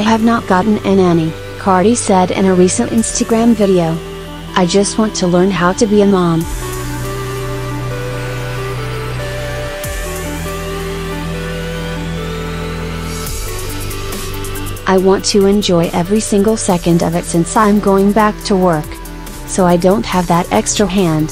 I have not gotten an nanny, Cardi said in a recent Instagram video. I just want to learn how to be a mom. I want to enjoy every single second of it since I'm going back to work. So I don't have that extra hand.